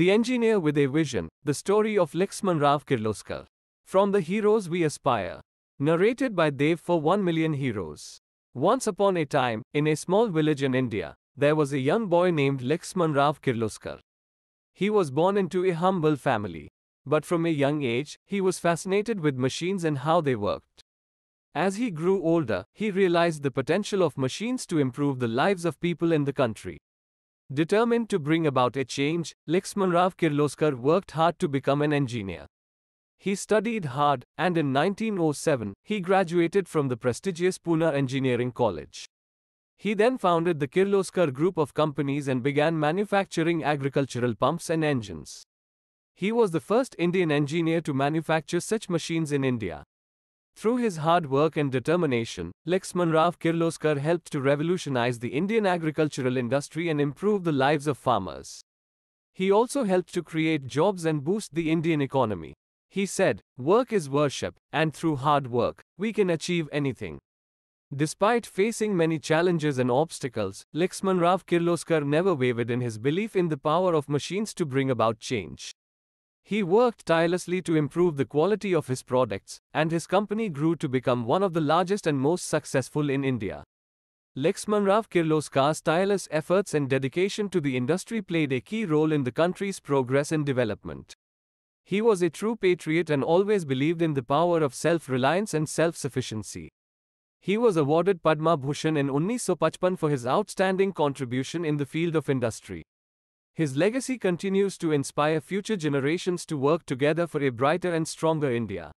The engineer with a vision, the story of Laxman Rao Kirloskar. From the heroes we aspire. Narrated by Dev for 1 million heroes. Once upon a time, in a small village in India, there was a young boy named Laxman Rao Kirloskar. He was born into a humble family. But from a young age, he was fascinated with machines and how they worked. As he grew older, he realized the potential of machines to improve the lives of people in the country. Determined to bring about a change, Laxman Rao Kirloskar worked hard to become an engineer. He studied hard, and in 1907, he graduated from the prestigious Pune Engineering College. He then founded the Kirloskar Group of companies and began manufacturing agricultural pumps and engines. He was the first Indian engineer to manufacture such machines in India. Through his hard work and determination, Laxman Rao Kirloskar helped to revolutionize the Indian agricultural industry and improve the lives of farmers. He also helped to create jobs and boost the Indian economy. He said, Work is worship, and through hard work, we can achieve anything. Despite facing many challenges and obstacles, Laxman Rao Kirloskar never wavered in his belief in the power of machines to bring about change. He worked tirelessly to improve the quality of his products, and his company grew to become one of the largest and most successful in India. Laxman Rao Kirloskar's tireless efforts and dedication to the industry played a key role in the country's progress and development. He was a true patriot and always believed in the power of self reliance and self sufficiency. He was awarded Padma Bhushan in 1955 for his outstanding contribution in the field of industry. His legacy continues to inspire future generations to work together for a brighter and stronger India.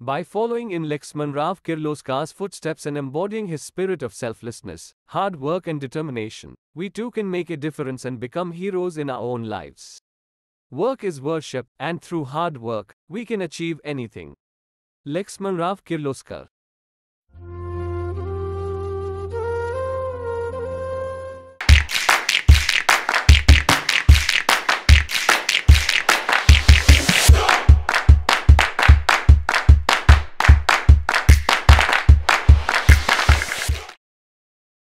By following in Laxman Rao Kirloskar's footsteps and embodying his spirit of selflessness, hard work, and determination, we too can make a difference and become heroes in our own lives. Work is worship, and through hard work, we can achieve anything. Laxman Rao Kirloskar